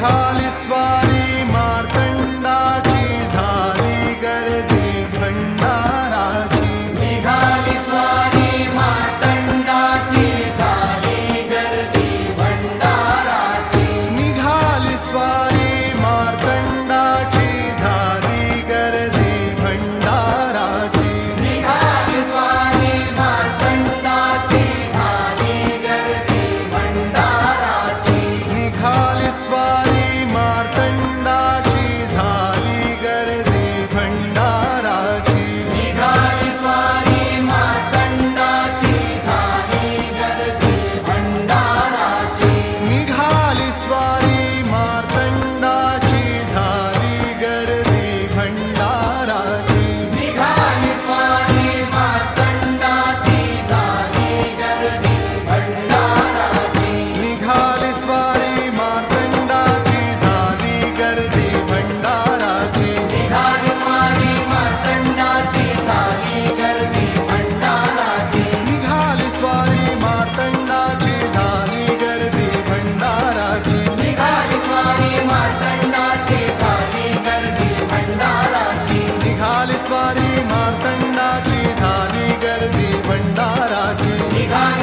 निघाली स्वारी मार्तंडाची झाली गर्दी भंडाराची निघाली स्वारी मातंडाची झाली गर्दी भंडाराची निघाली स्वारी मार्तंडाची झाली गर्दी भंडाराची निघाली स्वारी मातंडाची झाली गर्दी भंडाराची निघाली स्वारी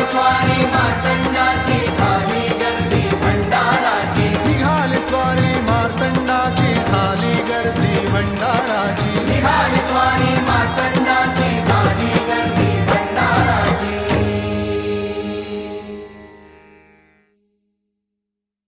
flying.